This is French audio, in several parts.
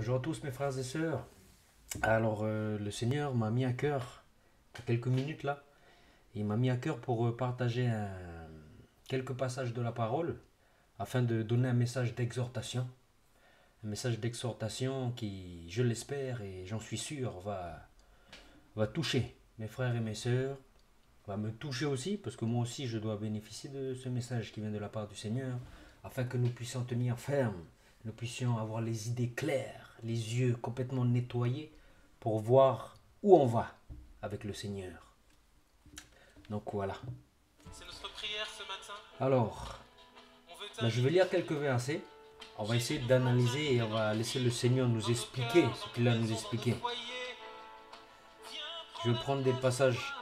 Bonjour à tous mes frères et sœurs. Alors euh, le Seigneur m'a mis à cœur, il y a quelques minutes là, il m'a mis à cœur pour euh, partager quelques passages de la parole afin de donner un message d'exhortation. Un message d'exhortation qui, je l'espère et j'en suis sûr, va, va toucher mes frères et mes sœurs, va me toucher aussi parce que moi aussi je dois bénéficier de ce message qui vient de la part du Seigneur afin que nous puissions tenir ferme, nous puissions avoir les idées claires, les yeux complètement nettoyés pour voir où on va avec le Seigneur. Donc voilà. C'est notre prière ce matin. Alors, On veut là, je vais lire quelques versets. On va essayer d'analyser et on va laisser le Seigneur nous expliquer ce qu'il a à nous expliquer. Je vais prendre des passages.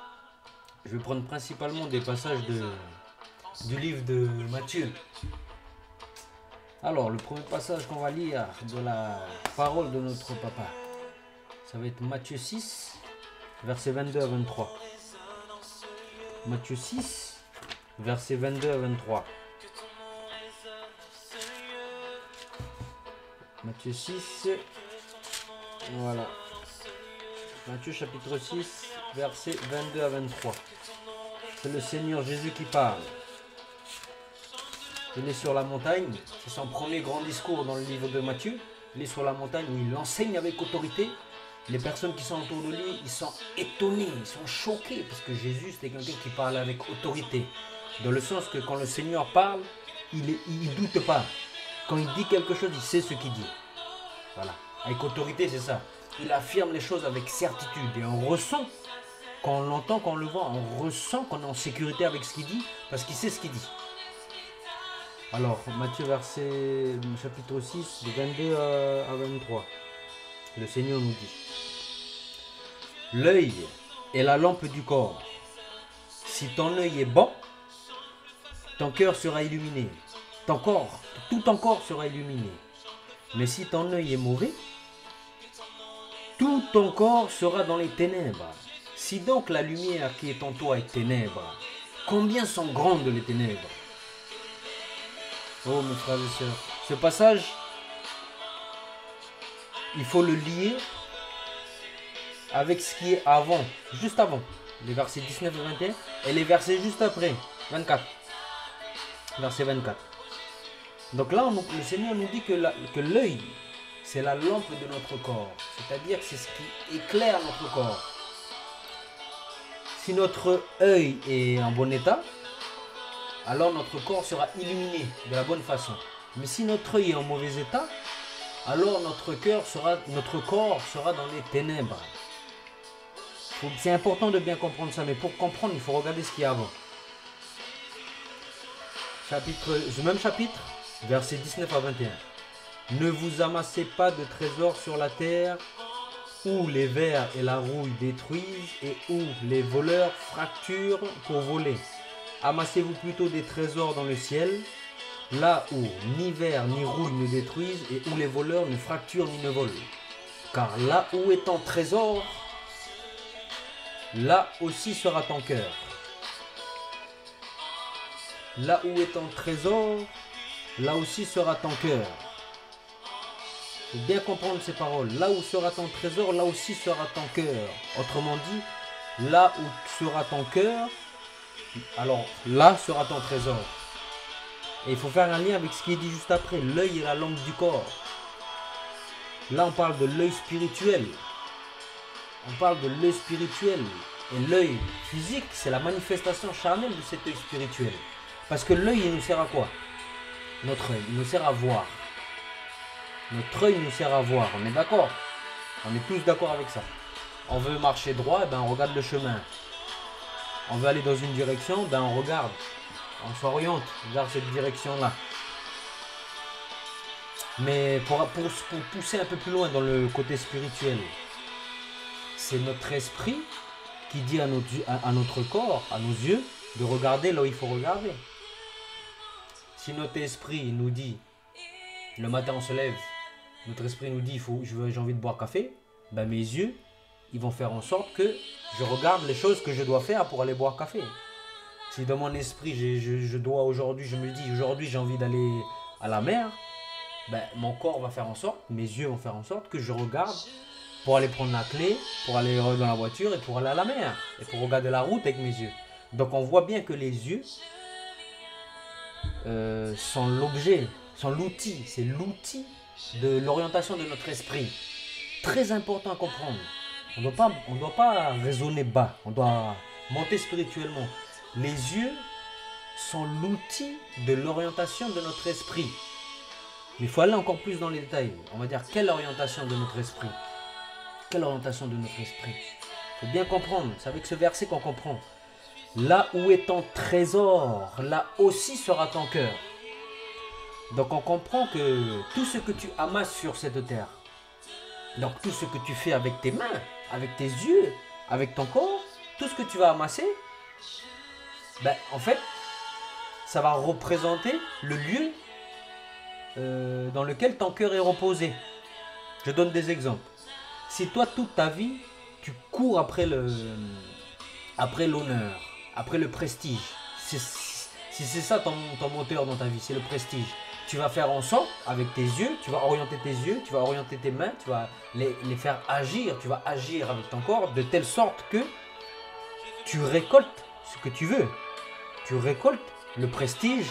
Je vais prendre principalement des passages de, du livre de Matthieu. Alors, le premier passage qu'on va lire de la parole de notre papa, ça va être Matthieu 6, versets 22 à 23. Matthieu 6, versets 22 à 23. Matthieu 6, voilà. Matthieu chapitre 6, versets 22 à 23. C'est le Seigneur Jésus qui parle. Il est sur la montagne, c'est son premier grand discours dans le livre de Matthieu. Il est sur la montagne où il enseigne avec autorité. Les personnes qui sont autour de lui, ils sont étonnés, ils sont choqués parce que Jésus c'était quelqu'un qui parle avec autorité. Dans le sens que quand le Seigneur parle, il ne doute pas. Quand il dit quelque chose, il sait ce qu'il dit. Voilà. Avec autorité, c'est ça. Il affirme les choses avec certitude et on ressent, quand on l'entend, quand on le voit, on ressent qu'on est en sécurité avec ce qu'il dit parce qu'il sait ce qu'il dit. Alors, Matthieu verset chapitre 6, de 22 à à 23. Le Seigneur nous dit L'œil est la lampe du corps. Si ton œil est bon, ton cœur sera illuminé. Ton corps, tout ton corps sera illuminé. Mais si ton œil est mauvais, tout ton corps sera dans les ténèbres. Si donc la lumière qui est en toi est ténèbres, combien sont grandes les ténèbres? Oh mes frères et sœurs, ce passage, il faut le lier avec ce qui est avant, juste avant, les versets 19 et 21, et les versets juste après, 24. Verset 24. Donc là, le Seigneur nous dit que l'œil, c'est la lampe de notre corps. C'est-à-dire c'est ce qui éclaire notre corps. Si notre œil est en bon état, alors notre corps sera illuminé de la bonne façon. Mais si notre œil est en mauvais état, alors notre cœur sera, notre corps sera dans les ténèbres. C'est important de bien comprendre ça, mais pour comprendre, il faut regarder ce qu'il y a avant. Chapitre, ce même chapitre, versets 19 à 21. Ne vous amassez pas de trésors sur la terre où les vers et la rouille détruisent et où les voleurs fracturent pour voler. Amassez-vous plutôt des trésors dans le ciel, là où ni vers ni rouille ne détruisent et où les voleurs ne fracturent ni ne volent. Car là où est ton trésor, là aussi sera ton cœur. Là où est ton trésor, là aussi sera ton cœur. Faut bien comprendre ces paroles. Là où sera ton trésor, là aussi sera ton cœur. Autrement dit, là où sera ton cœur, alors là sera ton trésor. Et il faut faire un lien avec ce qui est dit juste après. L'œil est la lampe du corps. Là, on parle de l'œil spirituel. On parle de l'œil spirituel. Et l'œil physique, c'est la manifestation charnelle de cet œil spirituel. Parce que l'œil, il nous sert à quoi? Notre œil, il nous sert à voir. Notre œil nous sert à voir. On est d'accord? On est tous d'accord avec ça. On veut marcher droit, eh ben on regarde le chemin. On veut aller dans une direction, ben on regarde. On s'oriente vers cette direction-là. Mais pour, pour, pousser un peu plus loin dans le côté spirituel, c'est notre esprit qui dit à notre, notre corps, à nos yeux, de regarder là où il faut regarder. Si notre esprit nous dit, le matin on se lève, notre esprit nous dit, j'ai envie de boire café, ben mes yeux, ils vont faire en sorte que je regarde les choses que je dois faire pour aller boire café. Si dans mon esprit, je, je dois aujourd'hui, je me dis, aujourd'hui j'ai envie d'aller à la mer, ben, mon corps va faire en sorte, mes yeux vont faire en sorte que je regarde pour aller prendre la clé, pour aller dans la voiture et pour aller à la mer. Et pour regarder la route avec mes yeux. Donc on voit bien que les yeux euh, sont l'objet, sont l'outil. C'est l'outil de l'orientation de notre esprit. Très important à comprendre. On on doit pas raisonner bas. On doit monter spirituellement. Les yeux sont l'outil de l'orientation de notre esprit. Mais il faut aller encore plus dans les détails. On va dire quelle orientation de notre esprit? Quelle orientation de notre esprit? Il faut bien comprendre. C'est avec ce verset qu'on comprend. Là où est ton trésor, là aussi sera ton cœur. Donc on comprend que tout ce que tu amasses sur cette terre, donc tout ce que tu fais avec tes mains, avec tes yeux, avec ton corps, tout ce que tu vas amasser, ben, en fait, ça va représenter le lieu euh, dans lequel ton cœur est reposé. Je donne des exemples. Si toi, toute ta vie, tu cours après après l'honneur, après le prestige, si c'est ça ton, ton moteur dans ta vie, c'est le prestige, tu vas faire en sorte, avec tes yeux, tu vas orienter tes yeux, tu vas orienter tes mains, tu vas les, faire agir, tu vas agir avec ton corps de telle sorte que tu récoltes ce que tu veux. Tu récoltes le prestige,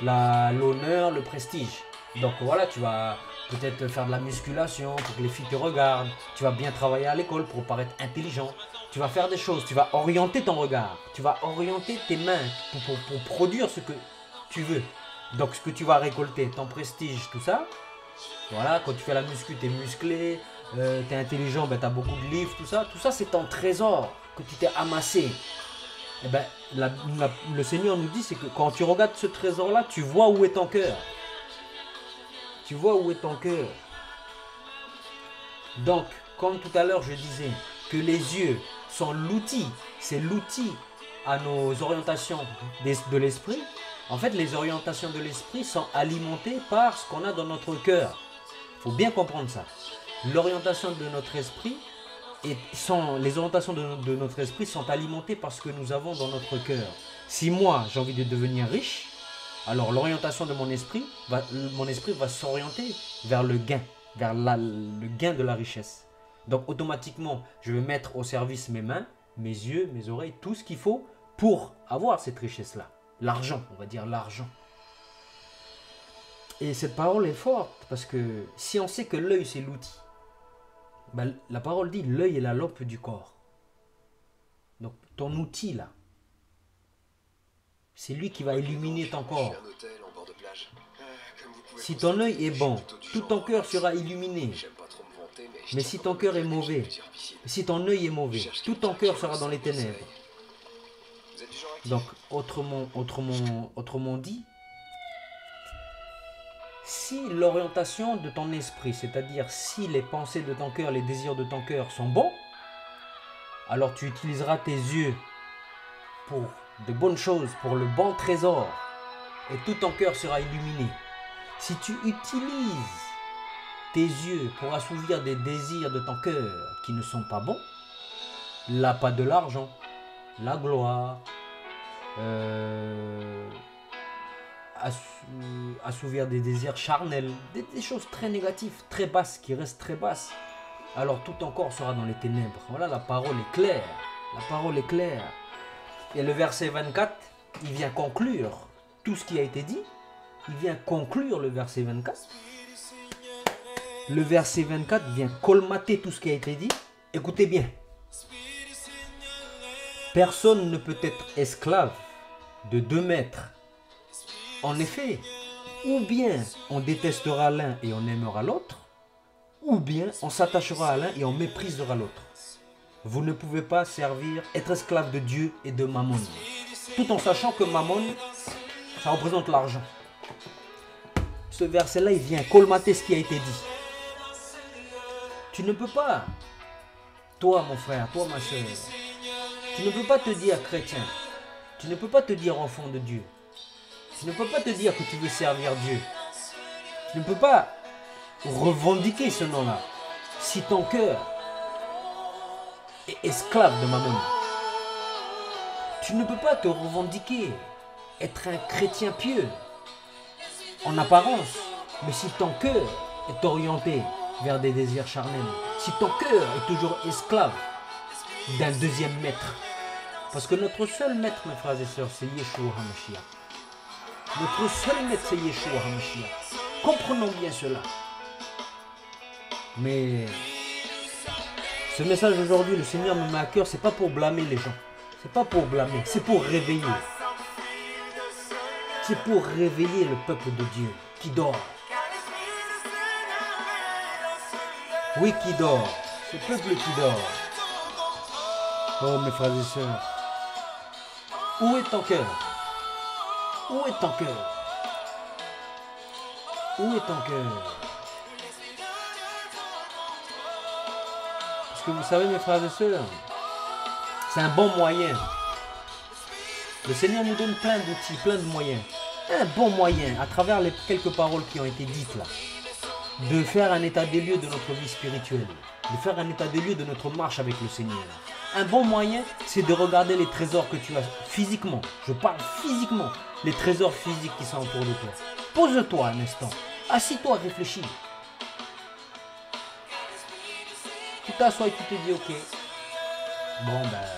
l'honneur, le prestige. Donc voilà, tu vas peut-être faire de la musculation pour que les filles te regardent. Tu vas bien travailler à l'école pour paraître intelligent. Tu vas faire des choses, tu vas orienter ton regard. Tu vas orienter tes mains pour, produire ce que tu veux. Donc ce que tu vas récolter, ton prestige, tout ça. Voilà, quand tu fais la muscu, tu es musclé, euh, tu es intelligent, ben, tu as beaucoup de livres, tout ça. Tout ça, c'est ton trésor que tu t'es amassé. Eh ben, le Seigneur nous dit, c'est que quand tu regardes ce trésor-là, tu vois où est ton cœur. Tu vois où est ton cœur. Donc, comme tout à l'heure, je disais que les yeux sont l'outil, c'est l'outil à nos orientations de l'esprit. En fait, les orientations de l'esprit sont alimentées par ce qu'on a dans notre cœur. Il faut bien comprendre ça. L'orientation de notre esprit et les orientations de, notre esprit sont alimentées par ce que nous avons dans notre cœur. Si moi, j'ai envie de devenir riche, alors l'orientation de mon esprit, va, mon esprit va s'orienter vers le gain, vers le gain de la richesse. Donc automatiquement, je vais mettre au service mes mains, mes yeux, mes oreilles, tout ce qu'il faut pour avoir cette richesse-là. L'argent, on va dire l'argent. Et cette parole est forte parce que si on sait que l'œil c'est l'outil, ben, la parole dit l'œil est la lampe du corps. Donc ton outil là, c'est lui qui va illuminer ton corps. Si ton œil est bon, tout ton cœur sera illuminé. Mais si ton cœur est mauvais, si ton œil est mauvais, tout ton cœur sera dans les ténèbres. Donc, autrement, dit, si l'orientation de ton esprit, c'est-à-dire si les pensées de ton cœur, les désirs de ton cœur sont bons, alors tu utiliseras tes yeux pour de bonnes choses, pour le bon trésor, et tout ton cœur sera illuminé. Si tu utilises tes yeux pour assouvir des désirs de ton cœur qui ne sont pas bons, là pas de l'argent, la gloire, assouvir des désirs charnels, des, choses très négatives, très basses, qui restent très basses, alors tout ton corps sera dans les ténèbres. Voilà, la parole est claire. La parole est claire. Et le verset 24, il vient conclure tout ce qui a été dit. Il vient conclure le verset 24. Le verset 24 vient colmater tout ce qui a été dit. Écoutez bien. Personne ne peut être esclave de deux maîtres en effet, ou bien on détestera l'un et on aimera l'autre, ou bien on s'attachera à l'un et on méprisera l'autre. Vous ne pouvez pas servir, être esclave de Dieu et de Mammon. Tout en sachant que Mammon, ça représente l'argent. Ce verset-là, il vient colmater ce qui a été dit. Tu ne peux pas, toi mon frère, toi ma soeur, tu ne peux pas te dire chrétien. Tu ne peux pas te dire enfant de Dieu. Tu ne peux pas te dire que tu veux servir Dieu. Tu ne peux pas revendiquer ce nom-là si ton cœur est esclave de maman. Tu ne peux pas te revendiquer être un chrétien pieux en apparence Mais si ton cœur est orienté vers des désirs charnels, si ton cœur est toujours esclave d'un deuxième maître, parce que notre seul maître, mes frères et sœurs, c'est Yeshua HaMashiach. Notre seul maître, c'est Yeshua HaMashiach. Comprenons bien cela. Mais ce message aujourd'hui, le Seigneur me met à cœur, c'est pas pour blâmer les gens. C'est pas pour blâmer, c'est pour réveiller. C'est pour réveiller le peuple de Dieu qui dort. Oui, qui dort. Ce peuple qui dort. Oh, mes frères et sœurs. Où est ton cœur? Où est ton cœur? Où est ton cœur? Parce que vous savez, mes frères et sœurs, c'est un bon moyen. Le Seigneur nous donne plein d'outils, plein de moyens. Un bon moyen, à travers les quelques paroles qui ont été dites là, de faire un état des lieux de notre vie spirituelle, de faire un état des lieux de notre marche avec le Seigneur. Un bon moyen, c'est de regarder les trésors que tu as physiquement. Je parle physiquement, les trésors physiques qui sont autour de toi. Pose-toi un instant, assis-toi, réfléchis. Tu t'assois et tu te dis, ok, bon ben,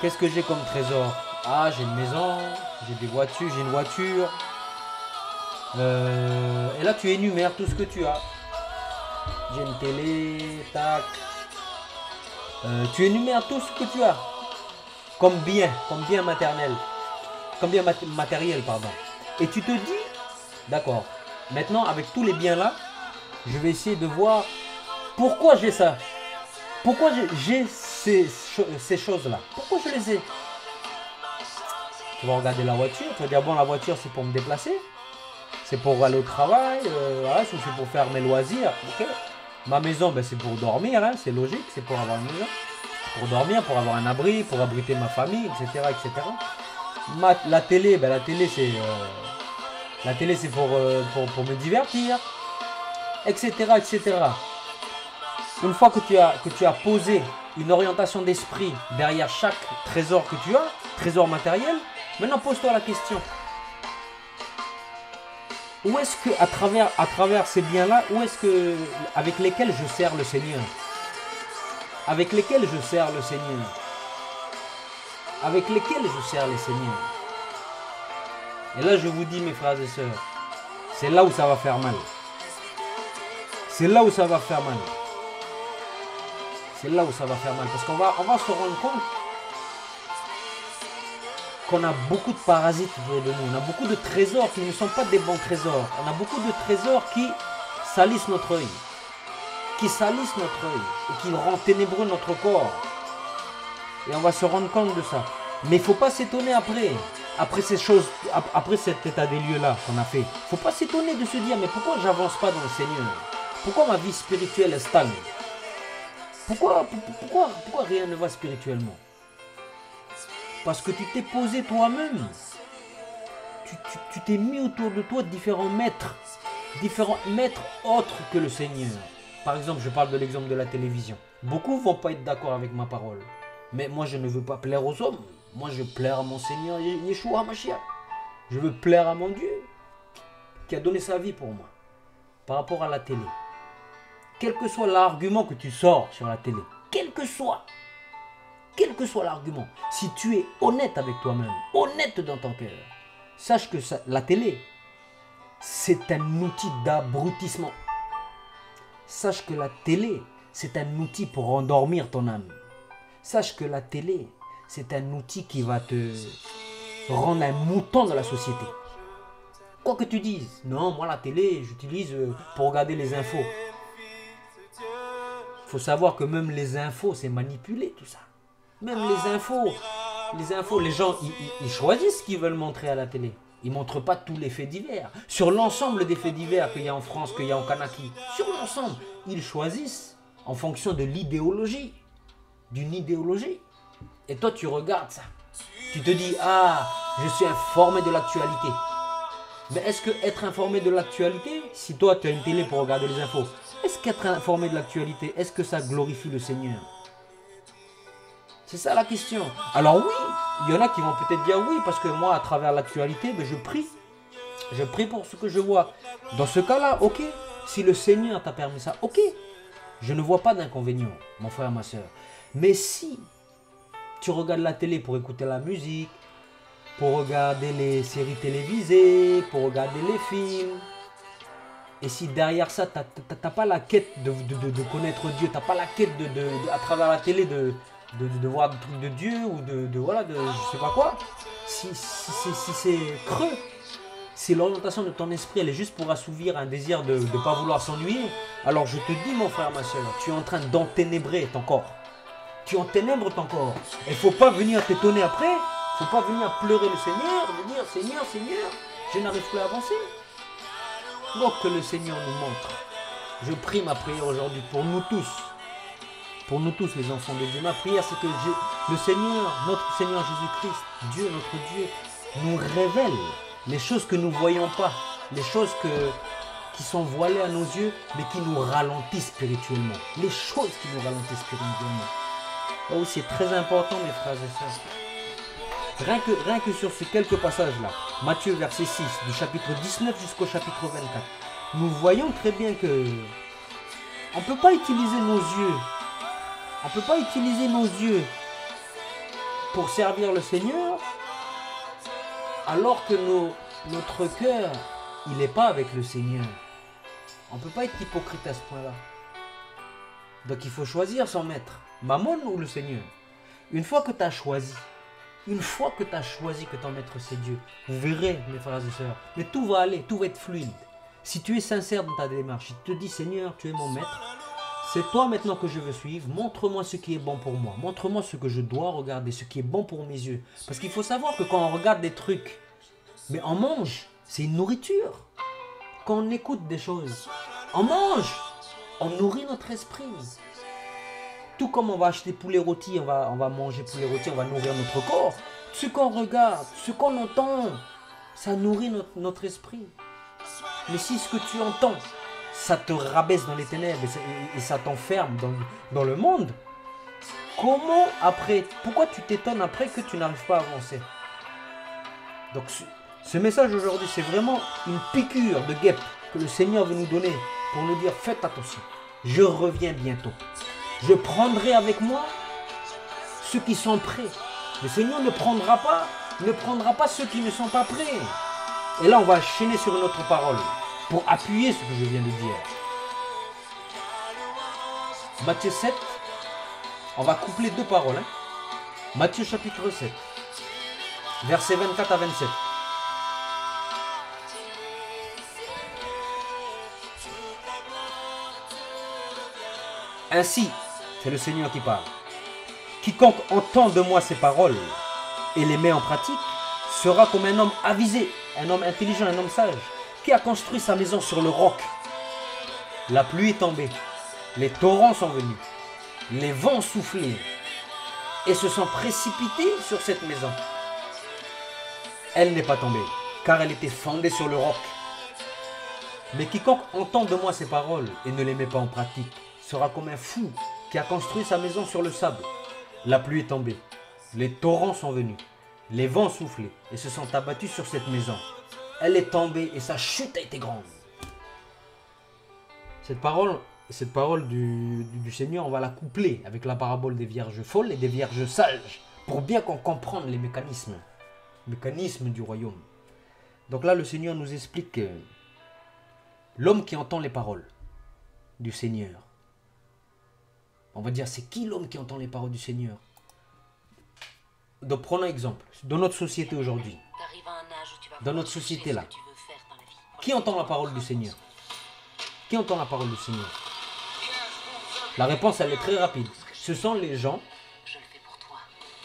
qu'est-ce que j'ai comme trésor? Ah, j'ai une maison, j'ai des voitures, j'ai une voiture. Euh, et là, tu énumères tout ce que tu as. J'ai une télé, tac. Euh, tu énumères tout ce que tu as. Comme bien, comme bien maternel. Comme bien mat- matériel, pardon. Et tu te dis, d'accord, maintenant avec tous les biens là, je vais essayer de voir pourquoi j'ai ça. Pourquoi j'ai- ces, cho- ces choses-là Pourquoi je les ai? Tu vas regarder la voiture, tu vas dire, bon, la voiture c'est pour me déplacer. C'est pour aller au travail, euh, c'est pour faire mes loisirs. ok. Ma maison, ben, c'est pour dormir, hein, c'est logique, c'est pour avoir une maison. Pour dormir, pour avoir un abri, pour abriter ma famille, etc. etc. La télé, ben, la télé c'est euh, la télé c'est pour, euh, me divertir, etc. etc. Une fois que tu as, que tu as posé une orientation d'esprit derrière chaque trésor que tu as, trésor matériel, maintenant pose-toi la question. Où est-ce que, à travers, à travers ces biens-là, où est-ce que, avec lesquels je sers le Seigneur? Avec lesquels je sers le Seigneur? Avec lesquels je sers le Seigneur? Et là, je vous dis, mes frères et sœurs, c'est là où ça va faire mal. C'est là où ça va faire mal. C'est là où ça va faire mal. Parce qu'on va, on va se rendre compte qu'on a beaucoup de parasites autour de nous. On a beaucoup de trésors qui ne sont pas des bons trésors. On a beaucoup de trésors qui salissent notre œil. Qui salissent notre œil. Et qui rendent ténébreux notre corps. Et on va se rendre compte de ça. Mais il faut pas s'étonner après. Après ces choses, ap- après cet état des lieux-là qu'on a fait. Il faut pas s'étonner de se dire, mais pourquoi j'avance pas dans le Seigneur? Pourquoi ma vie spirituelle est stagne? Pourquoi, pour- pourquoi, pourquoi rien ne va spirituellement? Parce que tu t'es posé toi-même. Tu t'es mis autour de toi différents maîtres. Différents maîtres autres que le Seigneur. Par exemple, je parle de l'exemple de la télévision. Beaucoup vont pas être d'accord avec ma parole. Mais moi, je ne veux pas plaire aux hommes. Moi, je veux plaire à mon Seigneur Ye- Yeshua Mashiach. Je veux plaire à mon Dieu qui a donné sa vie pour moi. Par rapport à la télé quel que soit l'argument que tu sors sur la télé, quel que soit, quel que soit l'argument, si tu es honnête avec toi-même, honnête dans ton cœur, sache que la télé, c'est un outil d'abrutissement. Sache que la télé, c'est un outil pour endormir ton âme. Sache que la télé, c'est un outil qui va te rendre un mouton de la société. Quoi que tu dises, non, moi la télé, j'utilise euh, pour regarder les infos faut savoir que même les infos, c'est manipulé tout ça. Même les infos, les infos, les gens, ils, choisissent ce qu'ils veulent montrer à la télé. Ils montrent pas tous les faits divers. Sur l'ensemble des faits divers qu'il y a en France, qu'il y a en Kanaki, sur l'ensemble, ils choisissent en fonction de l'idéologie, d'une idéologie. Et toi, tu regardes ça. Tu te dis, ah, je suis informé de l'actualité. Mais est-ce que être informé de l'actualité, si toi tu as une télé pour regarder les infos, est-ce qu'être informé de l'actualité, est-ce que ça glorifie le Seigneur? C'est ça la question. Alors oui, il y en a qui vont peut-être dire oui, parce que moi, à travers l'actualité, ben, je prie. Je prie pour ce que je vois. Dans ce cas-là, ok. Si le Seigneur t'a permis ça, ok. Je ne vois pas d'inconvénient, mon frère, ma soeur. Mais si tu regardes la télé pour écouter la musique, pour regarder les séries télévisées, pour regarder les films, et si derrière ça, tu n'as pas la quête de, de- connaître Dieu, tu n'as pas la quête de- à travers la télé de, de, voir des trucs de Dieu ou de, de voilà, de je sais pas quoi, si, si, si- si c'est creux, si l'orientation de ton esprit elle est juste pour assouvir un désir de ne pas vouloir s'ennuyer, alors je te dis, mon frère, ma soeur, tu es en train d'enténébrer ton corps. Tu enténèbres ton corps. Il faut pas venir t'étonner après, faut pas venir pleurer le Seigneur, de dire Seigneur, Seigneur, je n'arrive plus à avancer. Donc que le Seigneur nous montre. Je prie ma prière aujourd'hui pour nous tous. Pour nous tous les enfants de Dieu. Ma prière c'est que le Seigneur, notre Seigneur Jésus-Christ, Dieu, notre Dieu, nous révèle les choses que nous ne voyons pas. Les choses que, qui sont voilées à nos yeux, mais qui nous ralentissent spirituellement. Les choses qui nous ralentissent spirituellement. Oh, c'est très important mes frères et sœurs. Rien que, rien que sur ces quelques passages-là, Matthieu verset 6, du chapitre 19 jusqu'au chapitre 24, nous voyons très bien que on ne peut pas utiliser nos yeux. On ne peut pas utiliser nos yeux pour servir le Seigneur alors que notre cœur, il n'est pas avec le Seigneur. On ne peut pas être hypocrite à ce point-là. Donc il faut choisir son maître, Mammon ou le Seigneur. Une fois que tu as choisi, une fois que tu as choisi que ton maître c'est Dieu, vous verrez, mes frères et sœurs, mais tout va aller, tout va être fluide. Si tu es sincère dans ta démarche, si tu te dis Seigneur, tu es mon maître, c'est toi maintenant que je veux suivre, montre-moi ce qui est bon pour moi, montre-moi ce que je dois regarder, ce qui est bon pour mes yeux. Parce qu'il faut savoir que quand on regarde des trucs, mais on mange, c'est une nourriture. Quand on écoute des choses, on mange, on nourrit notre esprit. Tout comme on va acheter poulet rôti, on va, on va manger poulet rôti, on va nourrir notre corps. Ce qu'on regarde, ce qu'on entend, ça nourrit notre, notre esprit. Mais si ce que tu entends, ça te rabaisse dans les ténèbres et ça, t'enferme dans, le monde, comment après, pourquoi tu t'étonnes après que tu n'arrives pas à avancer? Donc ce, ce message aujourd'hui, c'est vraiment une piqûre de guêpe que le Seigneur veut nous donner pour nous dire faites attention, je reviens bientôt. Je prendrai avec moi ceux qui sont prêts. Le Seigneur ne prendra pas, ne prendra pas ceux qui ne sont pas prêts. Et là, on va enchaîner sur une autre parole pour appuyer ce que je viens de dire. Matthieu 7, on va coupler deux paroles. hein. Matthieu chapitre 7, versets 24 à 27. Ainsi, c'est le Seigneur qui parle. Quiconque entend de moi ces paroles et les met en pratique sera comme un homme avisé, un homme intelligent, un homme sage, qui a construit sa maison sur le roc. La pluie est tombée, les torrents sont venus, les vents soufflé et se sont précipités sur cette maison. Elle n'est pas tombée, car elle était fondée sur le roc. Mais quiconque entend de moi ces paroles et ne les met pas en pratique sera comme un fou qui a construit sa maison sur le sable. La pluie est tombée, les torrents sont venus, les vents ont soufflé et se sont abattus sur cette maison. Elle est tombée et sa chute a été grande. Cette parole, cette parole du, Seigneur, on va la coupler avec la parabole des vierges folles et des vierges sages pour bien qu'on comprenne les mécanismes, du royaume. Donc là, le Seigneur nous explique que l'homme qui entend les paroles du Seigneur, on va dire, c'est qui l'homme qui entend les paroles du Seigneur? Donc prenons exemple. Dans notre société aujourd'hui, Dans notre société, là. qui entend la parole du Seigneur? Qui entend la parole du Seigneur? La réponse, elle est très rapide. Ce sont les gens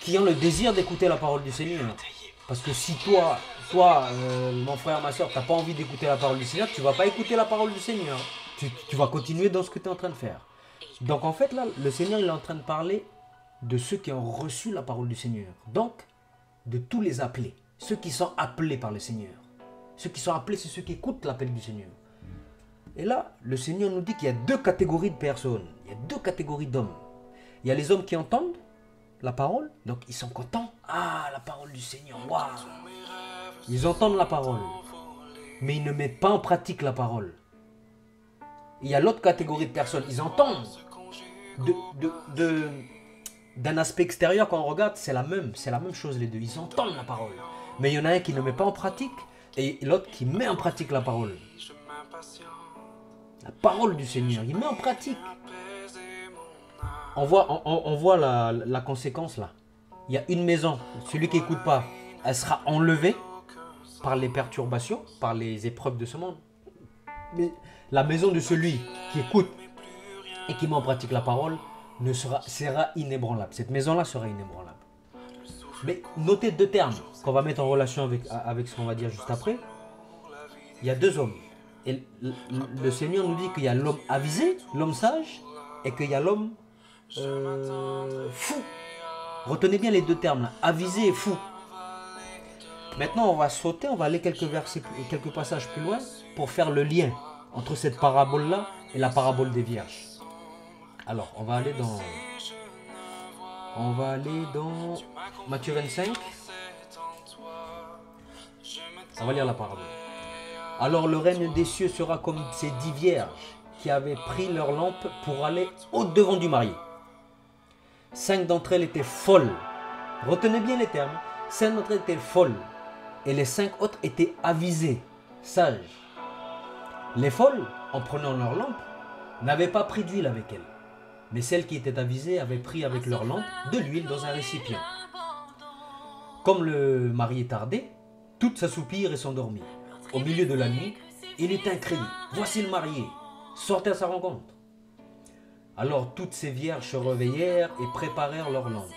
qui ont le désir d'écouter la parole du Seigneur. Parce que si toi, toi, euh, mon frère, ma soeur, t'as pas envie d'écouter la parole du Seigneur, tu vas pas écouter la parole du Seigneur. Tu, tu vas continuer dans ce que tu es en train de faire. Donc en fait là, le Seigneur il est en train de parler de ceux qui ont reçu la parole du Seigneur. Donc de tous les appelés, ceux qui sont appelés par le Seigneur. Ceux qui sont appelés, c'est ceux qui écoutent l'appel du Seigneur. Et là, le Seigneur nous dit qu'il y a deux catégories de personnes. Il y a deux catégories d'hommes. Il y a les hommes qui entendent la parole, donc ils sont contents. Ah, la parole du Seigneur, waouh Ils entendent la parole. mais ils ne mettent pas en pratique la parole. Il y a l'autre catégorie de personnes, ils entendent de, d'un aspect extérieur quand on regarde, c'est la même, c'est la même chose les deux. Ils entendent la parole, mais il y en a un qui ne met pas en pratique et l'autre qui met en pratique la parole. La parole du Seigneur, il met en pratique. On voit, la, conséquence là. Il y a une maison, celui qui n'écoute pas, elle sera enlevée par les perturbations, par les épreuves de ce monde. Mais la maison de celui qui écoute et qui met en pratique la parole ne sera inébranlable. Cette maison-là sera inébranlable. Mais notez deux termes qu'on va mettre en relation avec, avec ce qu'on va dire juste après. Il y a deux hommes. Et le, Seigneur nous dit qu'il y a l'homme avisé, l'homme sage, et qu'il y a l'homme euh, fou. Retenez bien les deux termes avisé et fou. Maintenant, on va sauter, on va aller quelques versets, quelques passages plus loin pour faire le lien entre cette parabole-là et la parabole des vierges. Alors, on va aller dans. On va aller dans Matthieu 25. On va lire la parabole. Alors le règne des cieux sera comme ces dix vierges qui avaient pris leur lampe pour aller au-devant du marié. Cinq d'entre elles étaient folles. Retenez bien les termes. Cinq d'entre elles étaient folles. Et les cinq autres étaient avisées, sages. Les folles, en prenant leur lampe, n'avaient pas pris d'huile avec elles. Mais celles qui étaient avisées avaient pris avec leur lampe de l'huile dans un récipient. Comme le marié tardait, toutes s'assoupirent et s'endormirent. Au milieu de la nuit, il un cri. Voici le marié. Sortez à sa rencontre. Alors toutes ces vierges se réveillèrent et préparèrent leurs lampes.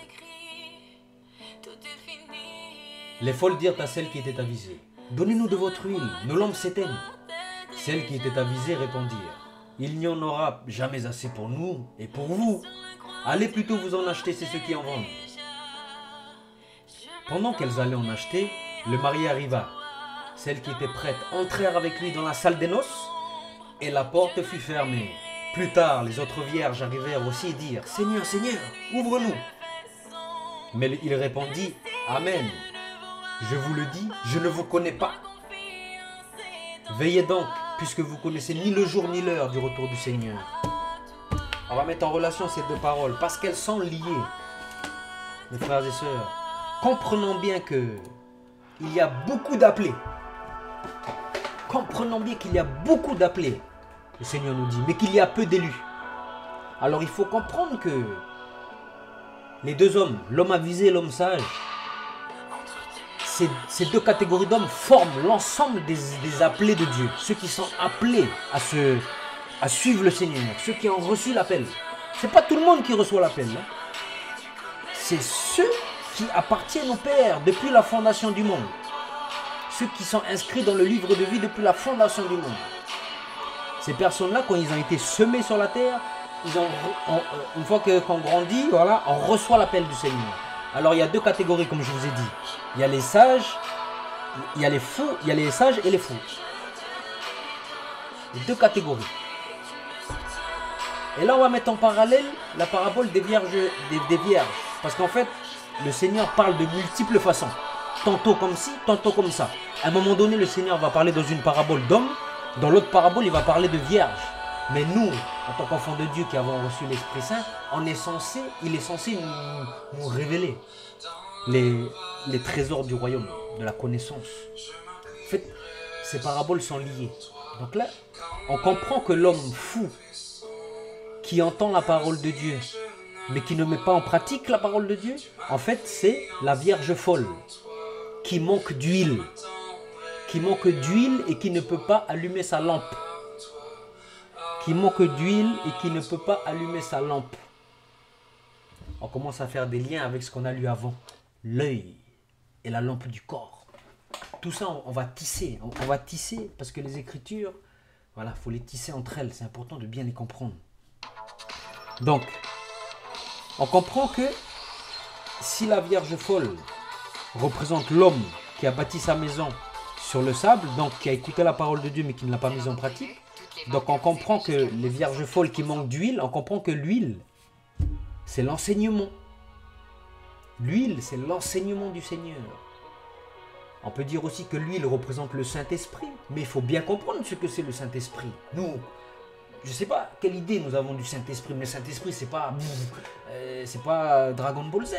Les folles dirent à celles qui étaient avisées Donnez-nous de votre huile, nos lampes s'éteignent. Celles qui étaient avisées répondirent Il n'y en aura jamais assez pour nous et pour vous. Allez plutôt vous en acheter, c'est ceux qui en vendent. Pendant qu'elles allaient en acheter, le marié arriva. Celles qui étaient prêtes entrèrent avec lui dans la salle des noces et la porte fut fermée. Plus tard, les autres vierges arrivèrent aussi et dirent Seigneur, Seigneur, ouvre-nous. Mais il répondit Amen. Je vous le dis, je ne vous connais pas. Veillez donc, puisque vous connaissez ni le jour ni l'heure du retour du Seigneur. On va mettre en relation ces deux paroles parce qu'elles sont liées. Mes frères et sœurs, comprenons bien que il y a beaucoup d'appelés. Comprenons bien qu'il y a beaucoup d'appelés, le Seigneur nous dit, mais qu'il y a peu d'élus. Alors il faut comprendre que les deux hommes, l'homme avisé et l'homme sage, ces, deux catégories d'hommes forment l'ensemble des, appelés de Dieu. Ceux qui sont appelés à, se, à suivre le Seigneur, ceux qui ont reçu l'appel. C'est pas tout le monde qui reçoit l'appel. hein. C'est ceux qui appartiennent au Père depuis la fondation du monde. Ceux qui sont inscrits dans le livre de vie depuis la fondation du monde. Ces personnes-là, quand ils ont été semés sur la terre, ils ont, on- une fois qu'on grandit, voilà, on reçoit l'appel du Seigneur. Alors il y a deux catégories, comme je vous ai dit. Il y a les sages, il y a les fous, il y a les sages et les fous. Deux catégories. Et là, on va mettre en parallèle la parabole des vierges, des, vierges. Parce qu'en fait, le Seigneur parle de multiples façons. Tantôt comme ci, tantôt comme ça. À un moment donné, le Seigneur va parler dans une parabole d'hommes. Dans l'autre parabole, il va parler de vierges. Mais nous, en tant qu'enfants de Dieu qui avons reçu l'Esprit Saint, on est censé, il est censé nous, nous révéler les, les trésors du royaume, de la connaissance. En fait, ces paraboles sont liées. Donc là, on comprend que l'homme fou qui entend la parole de Dieu, mais qui ne met pas en pratique la parole de Dieu, en fait, c'est la Vierge folle qui manque d'huile, qui manque d'huile et qui ne peut pas allumer sa lampe, qui manque d'huile et qui ne peut pas allumer sa lampe. On commence à faire des liens avec ce qu'on a lu avant, l'œil et la lampe du corps. Tout ça, on, va tisser, on, on va tisser parce que les Écritures, voilà, faut les tisser entre elles. C'est important de bien les comprendre. Donc, on comprend que si la Vierge folle représente l'homme qui a bâti sa maison sur le sable, donc qui a écouté la parole de Dieu mais qui ne l'a pas mise en pratique, donc on comprend que les vierges folles qui manquent d'huile, on comprend que l'huile, c'est l'enseignement. L'huile, c'est l'enseignement du Seigneur. On peut dire aussi que l'huile représente le Saint-Esprit. Mais il faut bien comprendre ce que c'est le Saint-Esprit. Nous, je sais pas quelle idée nous avons du Saint-Esprit, mais le Saint-Esprit, c'est pas, euh, c'est pas Dragon Ball Z.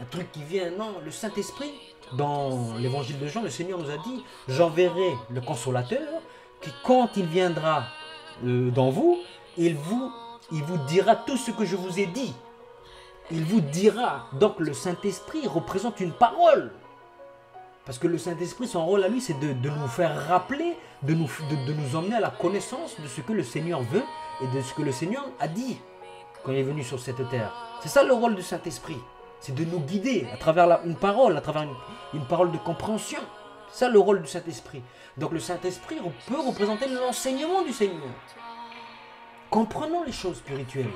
Un truc qui vient, non, le Saint-Esprit, dans l'évangile de Jean, le Seigneur nous a dit J'enverrai le consolateur, qui quand il viendra euh, dans vous, il vous, dira tout ce que je vous ai dit. Il vous dira. Donc le Saint-Esprit représente une parole. Parce que le Saint-Esprit, son rôle à lui, c'est de, nous faire rappeler, de nous, emmener à la connaissance de ce que le Seigneur veut et de ce que le Seigneur a dit quand il est venu sur cette terre. C'est ça le rôle du Saint-Esprit. C'est de nous guider à travers la- une parole, à travers une parole de compréhension. Ça le rôle du Saint-Esprit. Donc le Saint-Esprit peut représenter l'enseignement du Seigneur. Comprenons les choses spirituelles.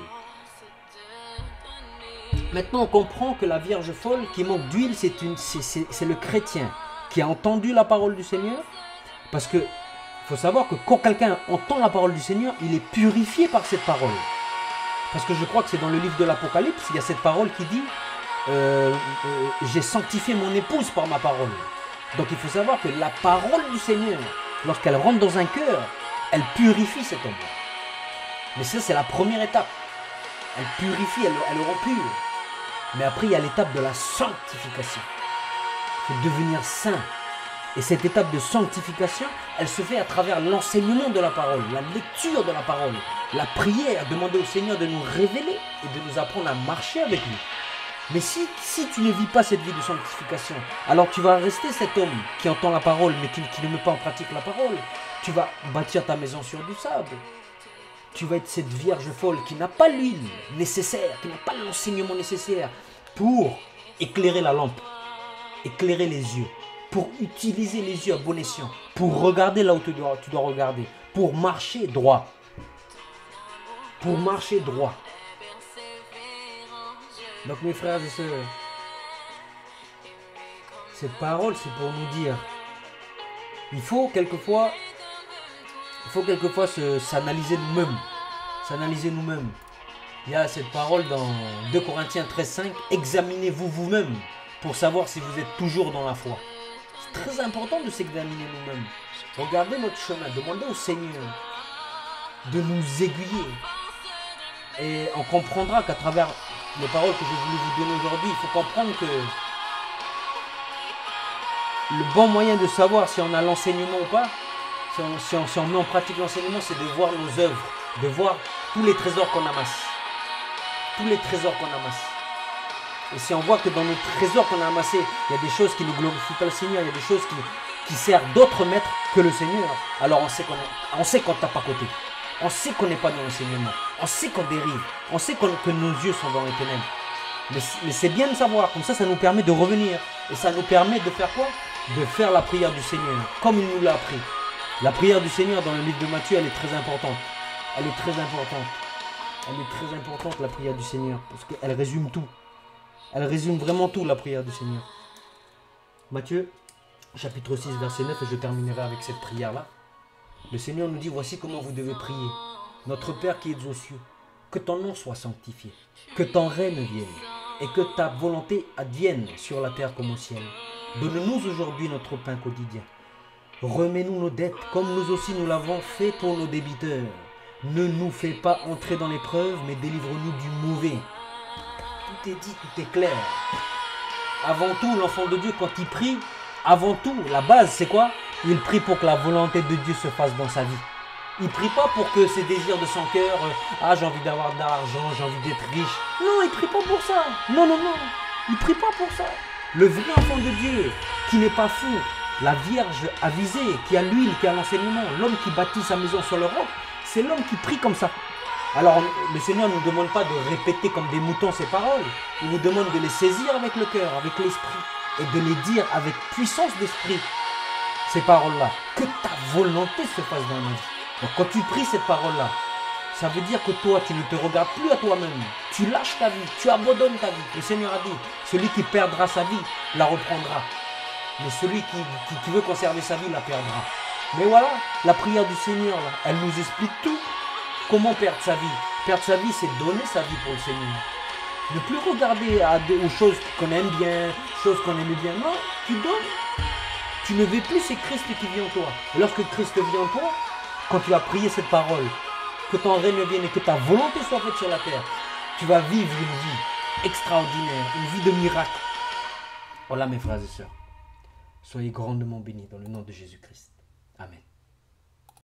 Maintenant, on comprend que la Vierge folle qui manque d'huile, c'est le chrétien qui a entendu la parole du Seigneur. Parce que faut savoir que quand quelqu'un entend la parole du Seigneur, il est purifié par cette parole. Parce que je crois que c'est dans le livre de l'Apocalypse, il y a cette parole qui dit euh, euh, J'ai sanctifié mon épouse par ma parole. Donc il faut savoir que la parole du Seigneur, lorsqu'elle rentre dans un cœur, elle purifie cet homme. Mais ça, c'est la première étape. Elle purifie, elle, elle le rend pur. Mais après, il y a l'étape de la sanctification. Il faut devenir saint. Et cette étape de sanctification, elle se fait à travers l'enseignement de la parole, la lecture de la parole, la prière, demander au Seigneur de nous révéler et de nous apprendre à marcher avec lui. Mais si, tu ne vis pas cette vie de sanctification, alors tu vas rester cet homme qui entend la parole mais qui, ne met pas en pratique la parole. Tu vas bâtir ta maison sur du sable. Tu vas être cette vierge folle qui n'a pas l'huile nécessaire, qui n'a pas l'enseignement nécessaire pour éclairer la lampe, éclairer les yeux, pour utiliser les yeux à bon escient, pour regarder là où tu tu dois regarder, pour marcher droit. Pour marcher droit. Donc mes frères et sœurs, cette parole c'est pour nous dire, il faut quelquefois, il faut quelquefois se- s'analyser nous-mêmes, s'analyser nous-mêmes. Il y a cette parole dans 2 Corinthiens 13, 5, examinez-vous vous-même pour savoir si vous êtes toujours dans la foi. C'est très important de s'examiner nous-mêmes. Regardez notre chemin, demandez au Seigneur de nous aiguiller. Et on comprendra qu'à travers les paroles que j'ai voulu vous donner aujourd'hui, il faut comprendre que le bon moyen de savoir si on a l'enseignement ou pas, si on, met en pratique l'enseignement, c'est de voir nos œuvres, de voir tous les trésors qu'on amasse. Tous les trésors qu'on amasse. Et si on voit que dans nos trésors qu'on a amassés, il y a des choses qui ne glorifient pas le Seigneur, il y a des choses qui, servent d'autres maîtres que le Seigneur, alors on sait qu'on qu'on tape à côté. On sait qu'on n'est pas dans l'enseignement. On sait qu'on dérive. On sait que nos yeux sont dans les ténèbres. Mais c'est bien de savoir. Comme ça, ça nous permet de revenir. Et ça nous permet de faire quoi? De faire la prière du Seigneur, comme il nous l'a appris. La prière du Seigneur dans le livre de Matthieu, elle est très importante. Elle est très importante. Elle est très importante, la prière du Seigneur. Parce qu'elle résume tout. Elle résume vraiment tout, la prière du Seigneur. Matthieu, chapitre 6, verset 9, et je terminerai avec cette prière-là. Le Seigneur nous dit, voici comment vous devez prier. Notre Père qui es aux cieux, que ton nom soit sanctifié, que ton règne vienne, et que ta volonté advienne sur la terre comme au ciel. Donne-nous aujourd'hui notre pain quotidien. Remets-nous nos dettes, comme nous aussi nous l'avons fait pour nos débiteurs. Ne nous fais pas entrer dans l'épreuve, mais délivre-nous du mauvais. Tout est dit, tout est clair. Avant tout, l'enfant de Dieu, quand il prie, avant tout, la base, c'est quoi? Il prie pour que la volonté de Dieu se fasse dans sa vie. Il prie pas pour que ses désirs de son cœur, euh, ah j'ai envie d'avoir de l'argent, j'ai envie d'être riche. Non, il prie pas pour ça. Non, non, non. Il prie pas pour ça. Le vrai enfant de Dieu, qui n'est pas fou, la Vierge avisée, qui a l'huile, qui a l'enseignement, l'homme qui bâtit sa maison sur le roc, c'est l'homme qui prie comme ça. Alors le Seigneur ne nous demande pas de répéter comme des moutons ces paroles. Il nous demande de les saisir avec le cœur, avec l'esprit, et de les dire avec puissance d'esprit ces paroles-là. Que ta volonté se fasse dans ma vie. Donc quand tu pries cette parole-là, ça veut dire que toi, tu ne te regardes plus à toi-même. Tu lâches ta vie, tu abandonnes ta vie. Le Seigneur a dit, celui qui perdra sa vie, la reprendra. Mais celui qui, qui- veut conserver sa vie, la perdra. Mais voilà, la prière du Seigneur, là, elle nous explique tout. Comment perdre sa vie? Perdre sa vie, c'est donner sa vie pour le Seigneur. Ne plus regarder à aux choses qu'on aime bien, choses qu'on aime bien. Non, tu donnes. Tu ne vis plus, c'est Christ qui vit en toi. Lorsque Christ vit en toi, quand tu as prié cette parole, que ton règne vienne et que ta volonté soit faite sur la terre, tu vas vivre une vie extraordinaire, une vie de miracle. Voilà mes frères et sœurs. Soyez grandement bénis dans le nom de Jésus-Christ.